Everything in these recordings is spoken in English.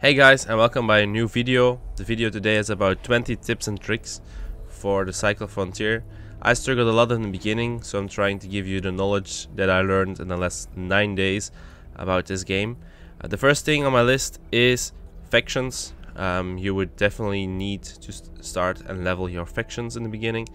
Hey guys and welcome by a new video. The video today is about 20 tips and tricks for the Cycle Frontier. I struggled a lot in the beginning so I'm trying to give you the knowledge that I learned in the last 9 days about this game. Uh, the first thing on my list is factions. Um, you would definitely need to st start and level your factions in the beginning.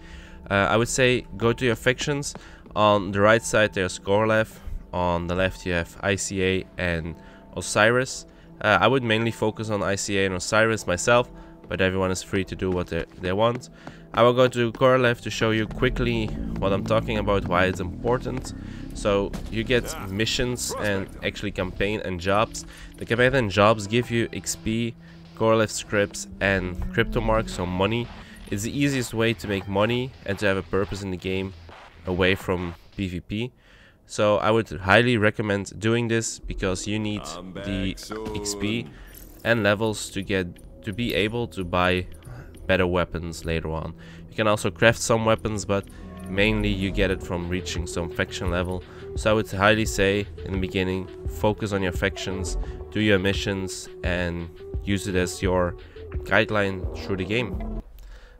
Uh, I would say go to your factions. On the right side there's Korolev, on the left you have ICA and Osiris. Uh, I would mainly focus on ICA and Osiris myself, but everyone is free to do what they, they want. I will go to Korolev to show you quickly what I'm talking about, why it's important. So you get missions and actually campaign and jobs. The campaign and jobs give you XP, Korolev scripts and crypto marks, so money. It's the easiest way to make money and to have a purpose in the game away from PvP. So I would highly recommend doing this because you need the XP and levels to get to be able to buy better weapons later on. You can also craft some weapons but mainly you get it from reaching some faction level. So I would highly say in the beginning focus on your factions, do your missions and use it as your guideline through the game.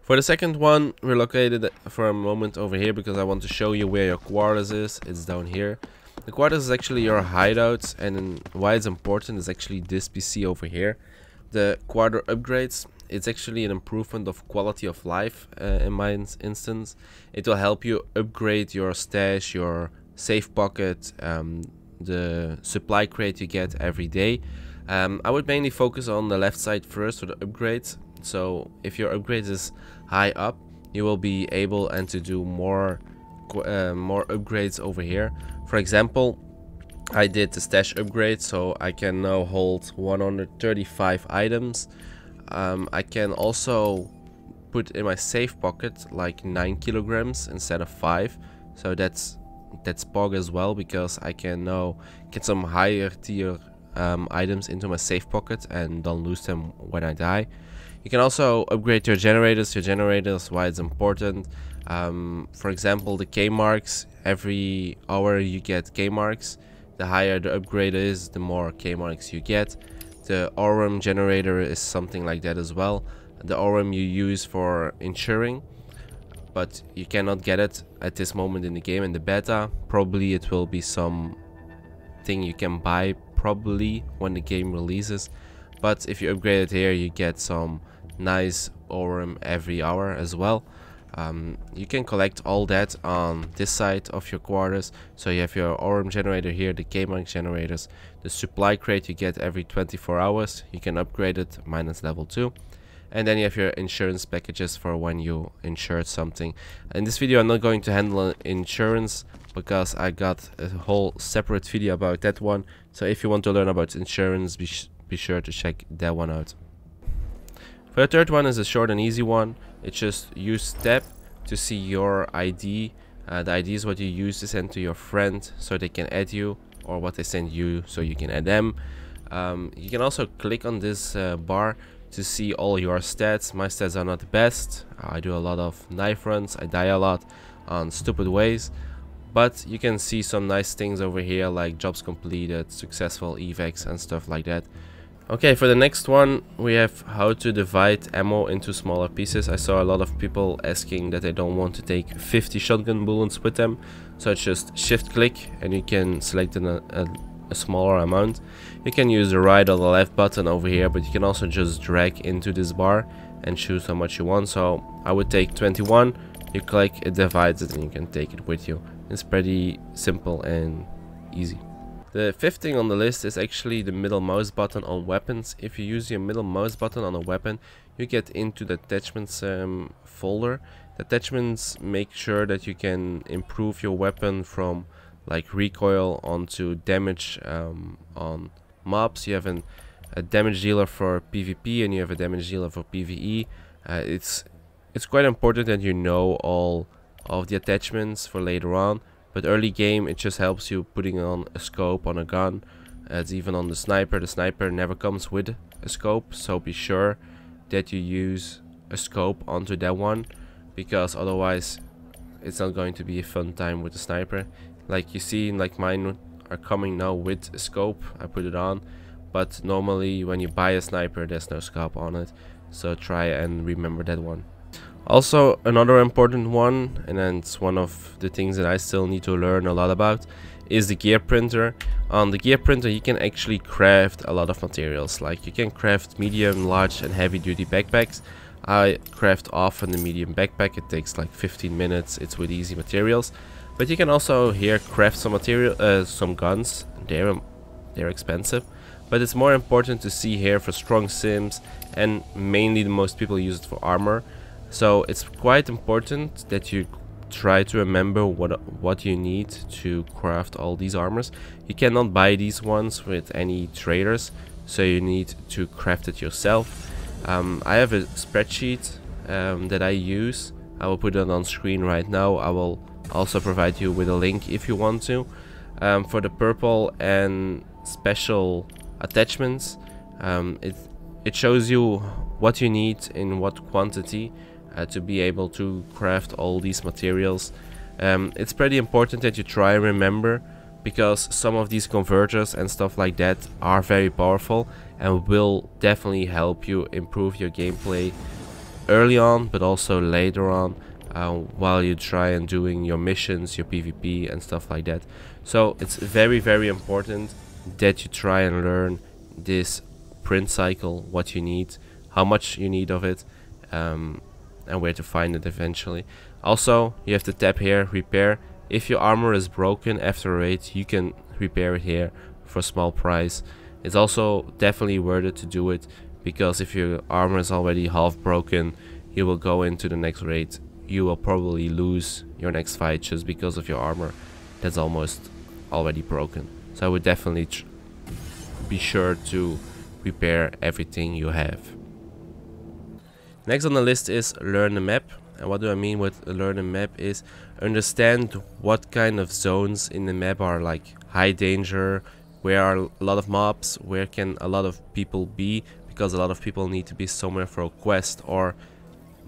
For the second one, we're located for a moment over here because I want to show you where your quarters is. It's down here. The quarters is actually your hideout and why it's important is actually this PC over here. The quarter upgrades, it's actually an improvement of quality of life uh, in my instance. It will help you upgrade your stash, your safe pocket, um, the supply crate you get every day. Um, I would mainly focus on the left side first for the upgrades so if your upgrade is high up you will be able and to do more uh, more upgrades over here. For example I did the stash upgrade so I can now hold 135 items. Um, I can also put in my safe pocket like 9 kilograms instead of 5 so that's that's bug as well because I can now get some higher tier um, items into my safe pocket and don't lose them when I die you can also upgrade your generators, your generators, why it's important. Um, for example, the K marks, every hour you get K marks. The higher the upgrade is, the more K marks you get. The Aurum generator is something like that as well. The Aurum you use for insuring, but you cannot get it at this moment in the game in the beta. Probably it will be some thing you can buy probably when the game releases. But if you upgrade it here, you get some nice aurum every hour as well. Um, you can collect all that on this side of your quarters. So you have your aurum generator here, the K-Mark generators, the supply crate you get every 24 hours. You can upgrade it minus level 2. And then you have your insurance packages for when you insure something. In this video I'm not going to handle insurance because I got a whole separate video about that one. So if you want to learn about insurance, be, be sure to check that one out. For the third one is a short and easy one. It's just use step to see your ID. Uh, the ID is what you use to send to your friend so they can add you or what they send you so you can add them. Um, you can also click on this uh, bar to see all your stats. My stats are not the best. I do a lot of knife runs. I die a lot on stupid ways. But you can see some nice things over here like jobs completed, successful evacs and stuff like that. Okay, for the next one, we have how to divide ammo into smaller pieces. I saw a lot of people asking that they don't want to take 50 shotgun bullets with them. So it's just shift click and you can select an, a, a smaller amount. You can use the right or the left button over here, but you can also just drag into this bar and choose how much you want. So I would take 21, you click, it divides it and you can take it with you. It's pretty simple and easy. The fifth thing on the list is actually the middle mouse button on weapons. If you use your middle mouse button on a weapon, you get into the attachments um, folder. The attachments make sure that you can improve your weapon from like recoil onto damage um, on mobs. You have an, a damage dealer for PvP and you have a damage dealer for PvE. Uh, it's it's quite important that you know all of the attachments for later on but early game, it just helps you putting on a scope on a gun. It's even on the sniper. The sniper never comes with a scope, so be sure that you use a scope onto that one, because otherwise it's not going to be a fun time with the sniper. Like you see, like mine are coming now with a scope. I put it on, but normally when you buy a sniper, there's no scope on it. So try and remember that one. Also, another important one, and it's one of the things that I still need to learn a lot about, is the gear printer. On the gear printer you can actually craft a lot of materials, like you can craft medium, large and heavy duty backpacks. I craft often the medium backpack, it takes like 15 minutes, it's with easy materials. But you can also here craft some material, uh, some guns, they're, they're expensive. But it's more important to see here for strong sims and mainly the most people use it for armor. So it's quite important that you try to remember what what you need to craft all these armors. You cannot buy these ones with any traders, so you need to craft it yourself. Um, I have a spreadsheet um, that I use. I will put it on screen right now. I will also provide you with a link if you want to. Um, for the purple and special attachments, um, it, it shows you what you need in what quantity uh, to be able to craft all these materials. Um, it's pretty important that you try and remember because some of these converters and stuff like that are very powerful and will definitely help you improve your gameplay early on but also later on uh, while you try and doing your missions, your PvP and stuff like that. So it's very very important that you try and learn this print cycle, what you need, how much you need of it, um, and where to find it eventually. Also, you have to tap here, repair. If your armor is broken after a raid, you can repair it here for a small price. It's also definitely worth it to do it because if your armor is already half broken, you will go into the next raid. You will probably lose your next fight just because of your armor that's almost already broken. So I would definitely be sure to repair everything you have. Next on the list is learn the map. And what do I mean with learn the map is understand what kind of zones in the map are like high danger, where are a lot of mobs, where can a lot of people be, because a lot of people need to be somewhere for a quest or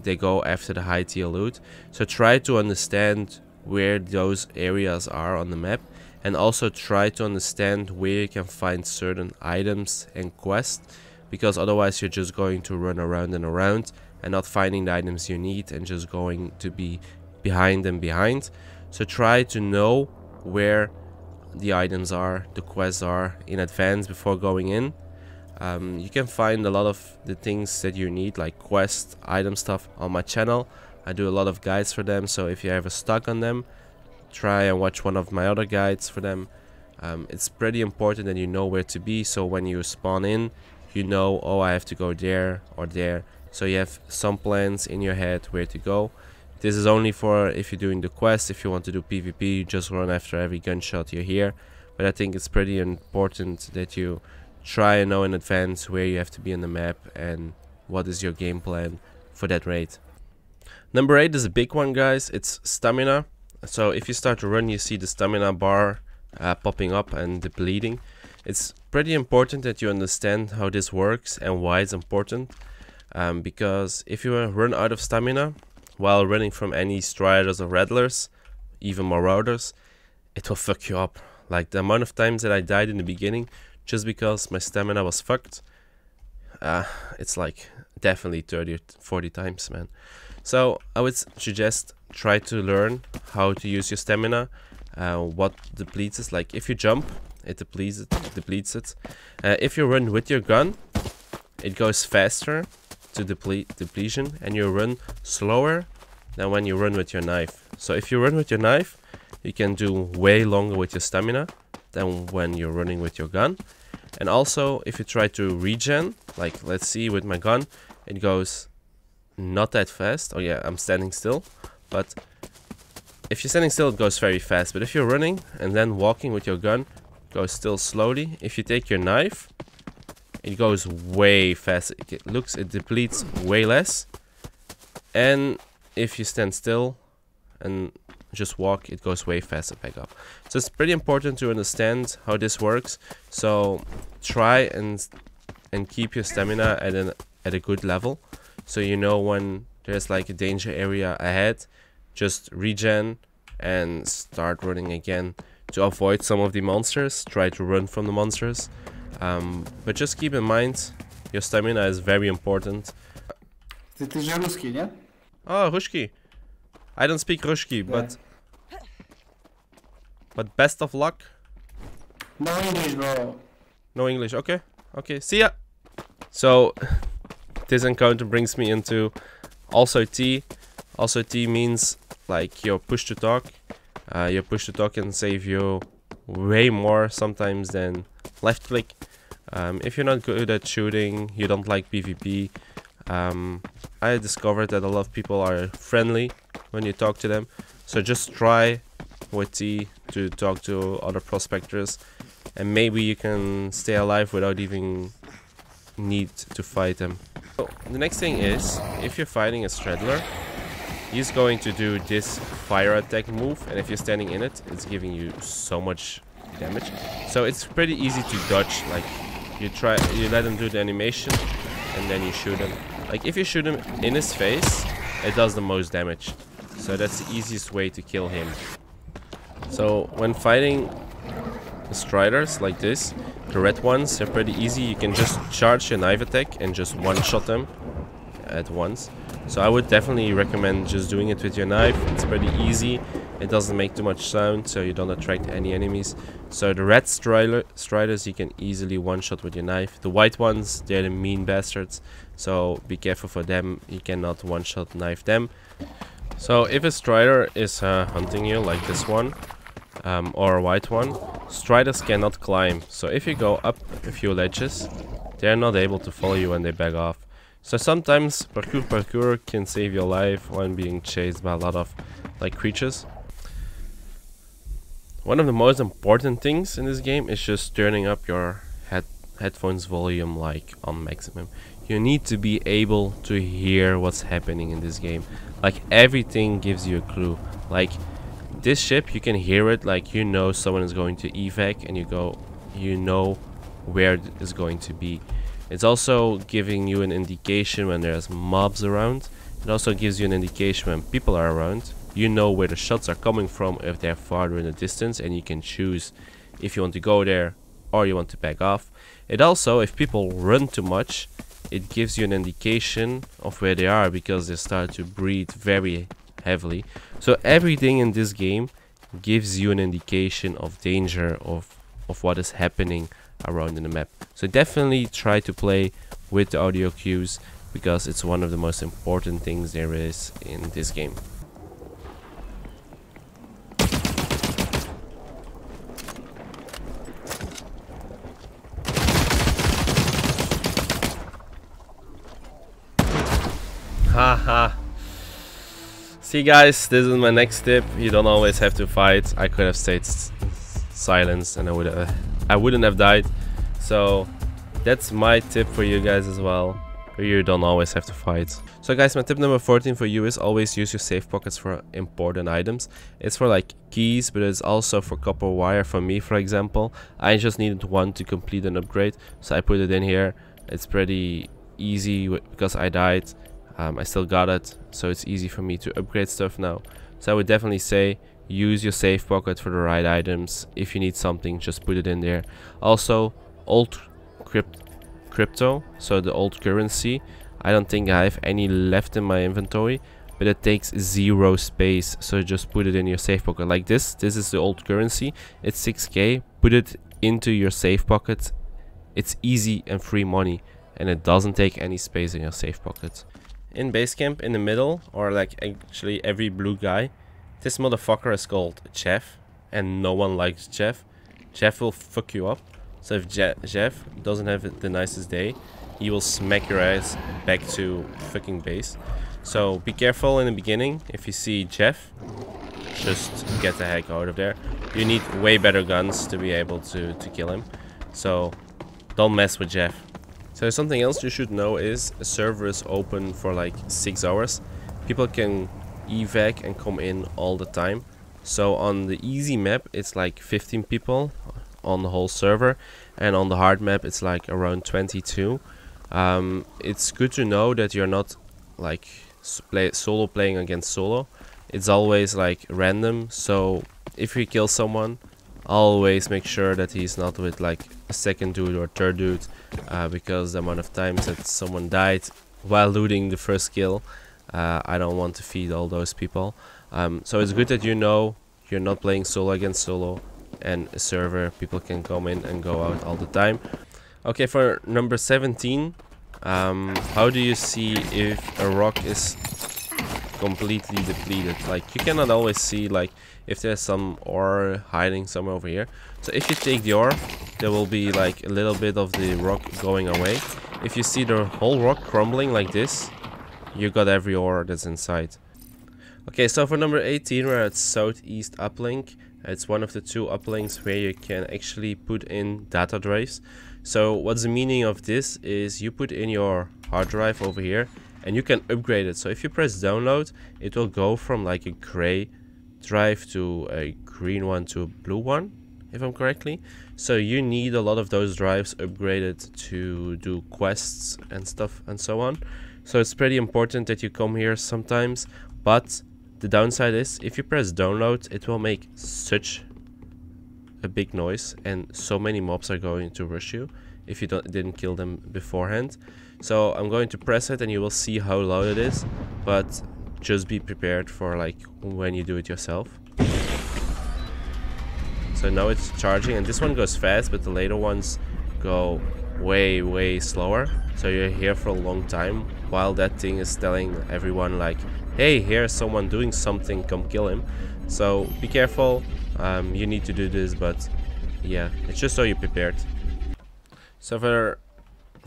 they go after the high tier loot. So try to understand where those areas are on the map and also try to understand where you can find certain items and quests because otherwise you're just going to run around and around and not finding the items you need and just going to be behind and behind. So try to know where the items are, the quests are in advance before going in. Um, you can find a lot of the things that you need like quest item stuff on my channel. I do a lot of guides for them so if you ever stuck on them try and watch one of my other guides for them. Um, it's pretty important that you know where to be so when you spawn in you know oh I have to go there or there so you have some plans in your head where to go. This is only for if you're doing the quest. If you want to do PvP, you just run after every gunshot you hear. But I think it's pretty important that you try and know in advance where you have to be on the map and what is your game plan for that raid. Number 8 is a big one guys, it's stamina. So if you start to run you see the stamina bar uh, popping up and depleting. It's pretty important that you understand how this works and why it's important um, because if you run out of stamina while running from any striders or rattlers, even marauders, it will fuck you up. Like the amount of times that I died in the beginning just because my stamina was fucked, uh, it's like definitely 30 or 40 times, man. So I would suggest try to learn how to use your stamina, uh, what depletes it. Like if you jump, it depletes it. Depletes it. Uh, if you run with your gun, it goes faster to deplete depletion and you run slower than when you run with your knife. So if you run with your knife, you can do way longer with your stamina than when you're running with your gun. And also, if you try to regen, like let's see with my gun, it goes not that fast. Oh yeah, I'm standing still. But if you're standing still, it goes very fast. But if you're running and then walking with your gun, goes still slowly. If you take your knife it goes way fast. It looks, it depletes way less. And if you stand still and just walk, it goes way faster back up. So it's pretty important to understand how this works. So try and and keep your stamina at an at a good level, so you know when there's like a danger area ahead, just regen and start running again to avoid some of the monsters. Try to run from the monsters. Um, but just keep in mind, your stamina is very important. Ty, ty że ruski, nie? Oh, Rushki. I don't speak Rushki, but but best of luck. No English, bro. No English. Okay. Okay. See ya. So this encounter brings me into also T. Also T means like your push to talk. Uh, your push to talk can save you way more sometimes than left click. Um, if you're not good at shooting, you don't like PvP. Um, I discovered that a lot of people are friendly when you talk to them. So just try with T to talk to other prospectors and maybe you can stay alive without even need to fight them. So the next thing is, if you're fighting a Rattler, he's going to do this fire attack move and if you're standing in it, it's giving you so much damage. So it's pretty easy to dodge, like you try, you let him do the animation and then you shoot him. Like if you shoot him in his face, it does the most damage. So that's the easiest way to kill him. So when fighting striders like this, the red ones, they're pretty easy. You can just charge your knife attack and just one-shot them at once. So I would definitely recommend just doing it with your knife. It's pretty easy. It doesn't make too much sound, so you don't attract any enemies. So the red strider, striders you can easily one-shot with your knife. The white ones, they're the mean bastards. So be careful for them. You cannot one-shot knife them. So if a strider is uh, hunting you, like this one, um, or a white one, striders cannot climb. So if you go up a few ledges, they're not able to follow you when they back off. So sometimes parkour parkour can save your life when being chased by a lot of like creatures. One of the most important things in this game is just turning up your head headphones volume like on maximum. You need to be able to hear what's happening in this game. Like everything gives you a clue. Like this ship you can hear it like you know someone is going to evac and you go you know where it is going to be it's also giving you an indication when there's mobs around it also gives you an indication when people are around you know where the shots are coming from if they're farther in the distance and you can choose if you want to go there or you want to back off it also if people run too much it gives you an indication of where they are because they start to breathe very heavily. So everything in this game gives you an indication of danger of, of what is happening around in the map. So definitely try to play with the audio cues because it's one of the most important things there is in this game. See guys, this is my next tip. You don't always have to fight. I could have stayed silence and I would I wouldn't have died. So that's my tip for you guys as well. You don't always have to fight. So guys, my tip number 14 for you is always use your safe pockets for important items. It's for like keys, but it's also for copper wire for me, for example. I just needed one to complete an upgrade, so I put it in here. It's pretty easy because I died um, I still got it so it's easy for me to upgrade stuff now. So I would definitely say use your safe pocket for the right items. If you need something just put it in there. Also old crypt crypto so the old currency. I don't think I have any left in my inventory but it takes zero space. So just put it in your safe pocket like this. This is the old currency. It's 6k put it into your safe pocket. It's easy and free money and it doesn't take any space in your safe pocket in base camp in the middle, or like actually every blue guy, this motherfucker is called Jeff, and no one likes Jeff. Jeff will fuck you up. So if Je Jeff doesn't have the nicest day, he will smack your ass back to fucking base. So be careful in the beginning. If you see Jeff, just get the heck out of there. You need way better guns to be able to, to kill him. So don't mess with Jeff. So something else you should know is a server is open for like 6 hours. People can evac and come in all the time. So on the easy map it's like 15 people on the whole server and on the hard map it's like around 22. Um, it's good to know that you're not like play solo playing against solo it's always like random so if you kill someone always make sure that he's not with like a second dude or third dude uh, because the amount of times that someone died while looting the first kill uh, I don't want to feed all those people. Um, so it's good that you know you're not playing solo against solo and a server. People can come in and go out all the time. Okay for number 17 um, how do you see if a rock is completely depleted. Like you cannot always see like if there's some ore hiding somewhere over here. So if you take the ore there will be like a little bit of the rock going away. If you see the whole rock crumbling like this you got every ore that's inside. Okay so for number 18 we're at southeast uplink. It's one of the two uplinks where you can actually put in data drives. So what's the meaning of this is you put in your hard drive over here and you can upgrade it. So if you press download, it will go from like a gray drive to a green one to a blue one, if I'm correctly. So you need a lot of those drives upgraded to do quests and stuff and so on. So it's pretty important that you come here sometimes, but the downside is if you press download, it will make such a big noise and so many mobs are going to rush you if you don't didn't kill them beforehand. So I'm going to press it and you will see how loud it is, but just be prepared for like when you do it yourself. So now it's charging and this one goes fast, but the later ones go way, way slower. So you're here for a long time while that thing is telling everyone like, hey, here's someone doing something, come kill him. So be careful, um, you need to do this, but yeah, it's just so you're prepared. So for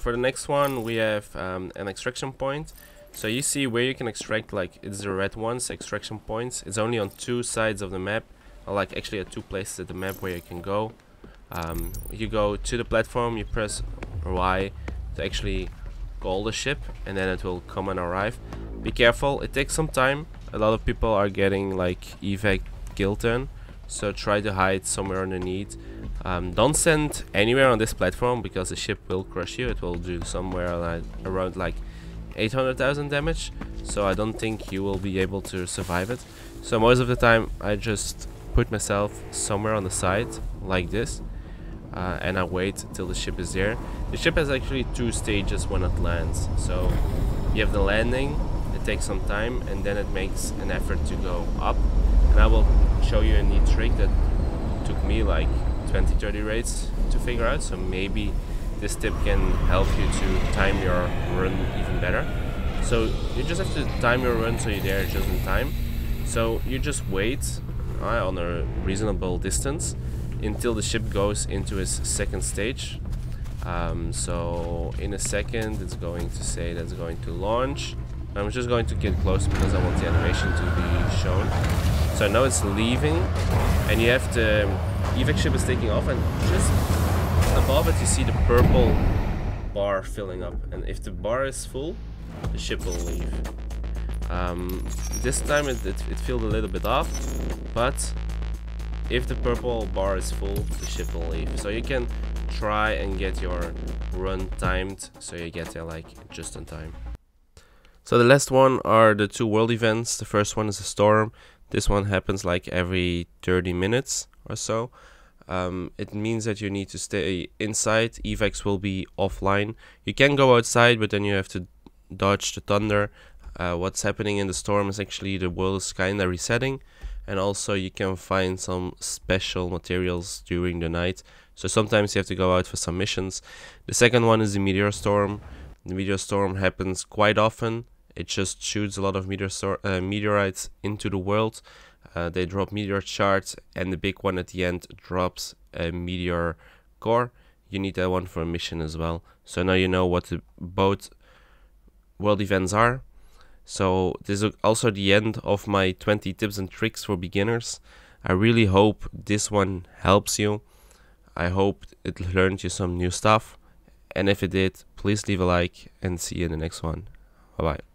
for the next one we have um, an extraction point. So you see where you can extract like it's the red ones extraction points. It's only on two sides of the map or like actually at two places at the map where you can go. Um, you go to the platform you press Y to actually call the ship and then it will come and arrive. Be careful it takes some time. A lot of people are getting like evac kill turn so try to hide somewhere underneath um, don't send anywhere on this platform because the ship will crush you. It will do somewhere like around like 800,000 damage. So I don't think you will be able to survive it. So most of the time I just put myself somewhere on the side like this. Uh, and I wait till the ship is there. The ship has actually two stages when it lands. So you have the landing, it takes some time, and then it makes an effort to go up. And I will show you a neat trick that took me like 20 30 raids to figure out so maybe this tip can help you to time your run even better. So you just have to time your run so you're there just in time. So you just wait uh, on a reasonable distance until the ship goes into its second stage. Um, so in a second it's going to say that's going to launch. I'm just going to get close because I want the animation to be shown. So now it's leaving and you have to evac ship is taking off and just above it you see the purple bar filling up. And if the bar is full the ship will leave. Um, this time it, it, it filled a little bit off but if the purple bar is full the ship will leave. So you can try and get your run timed so you get there like just in time. So the last one are the two world events. The first one is a storm. This one happens like every 30 minutes or so. Um, it means that you need to stay inside. Evacs will be offline. You can go outside, but then you have to dodge the thunder. Uh, what's happening in the storm is actually the world is kinda resetting, and also you can find some special materials during the night. So sometimes you have to go out for some missions. The second one is the meteor storm. The meteor storm happens quite often. It just shoots a lot of meteor uh, meteorites into the world uh, they drop meteor shards and the big one at the end drops a meteor core. You need that one for a mission as well. So now you know what the both world events are. So this is also the end of my 20 tips and tricks for beginners. I really hope this one helps you. I hope it learned you some new stuff. And if it did please leave a like and see you in the next one. Bye bye